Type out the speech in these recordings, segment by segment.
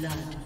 blood.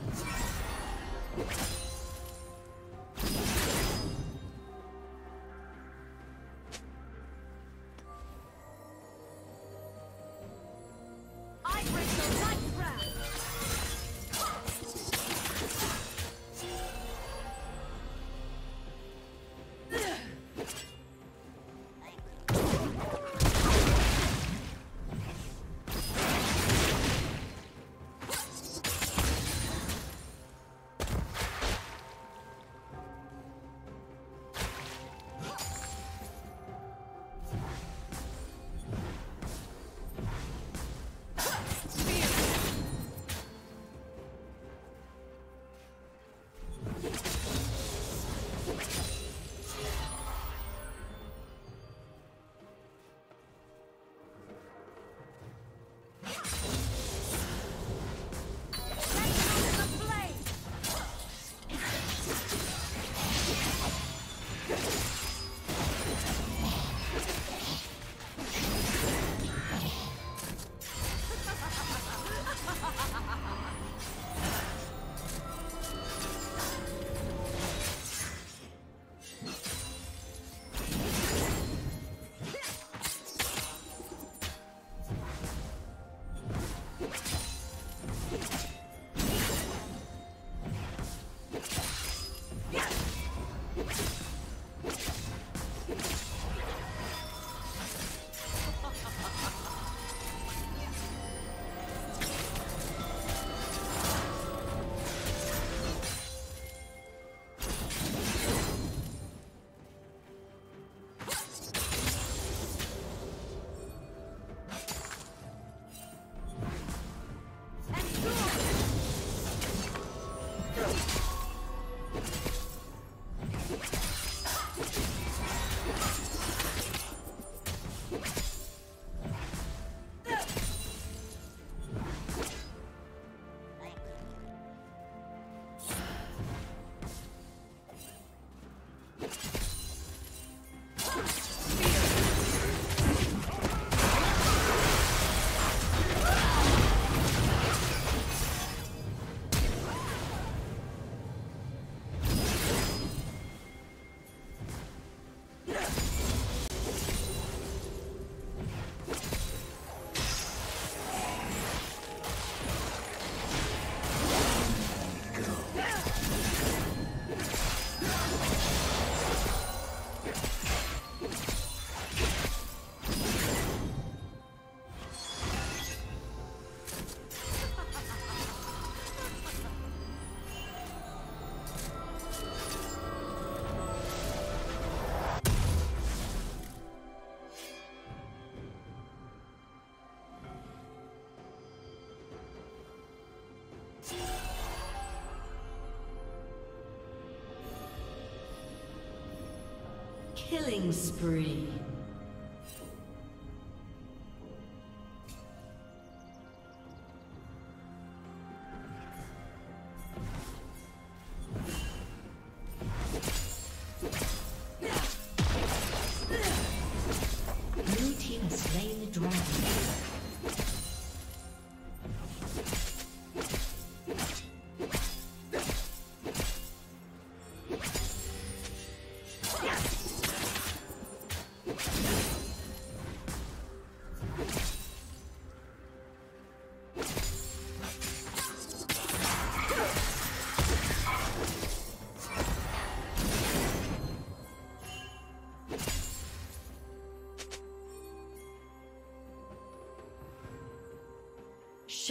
Killing spree.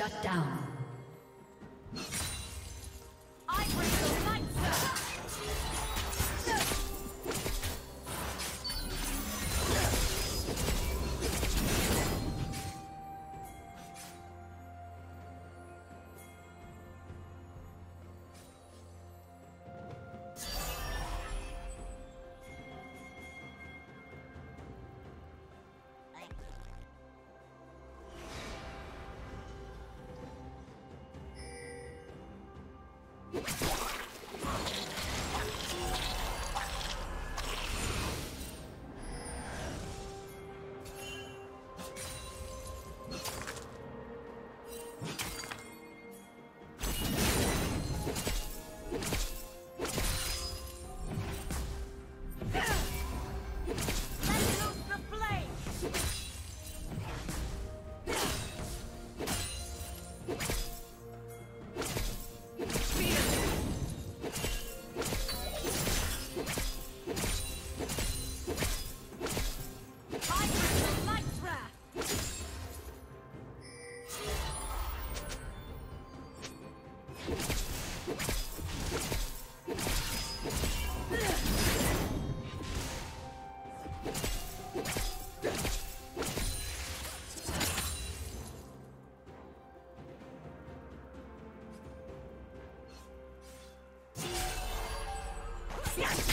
Shut down. Blue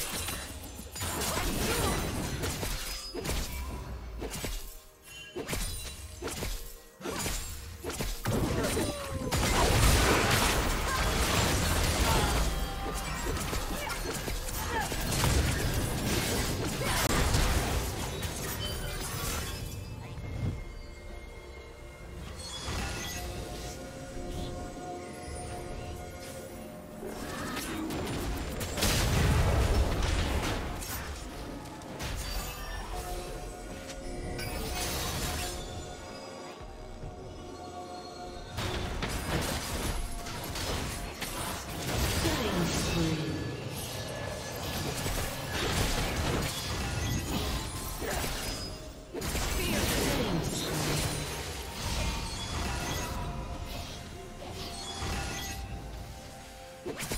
team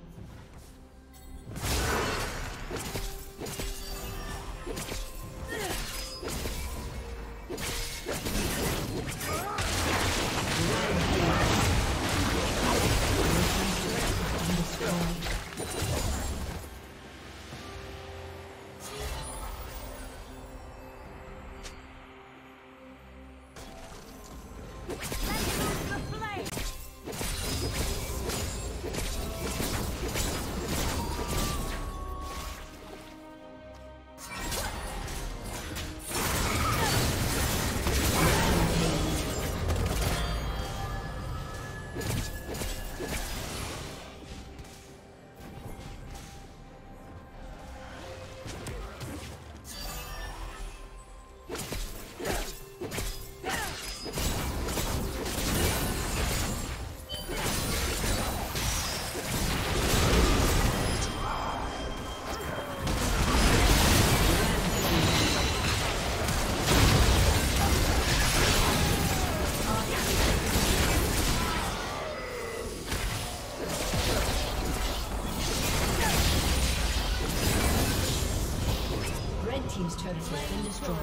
Destroyed.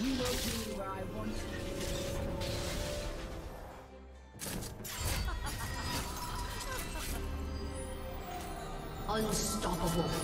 You will be where I want you. Unstoppable.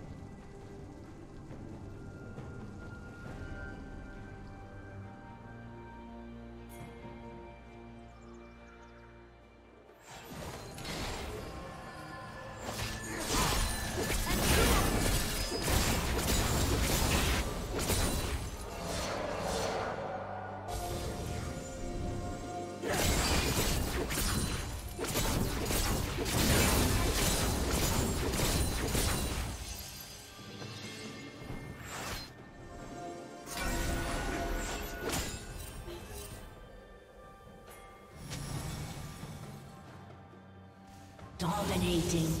Dominating.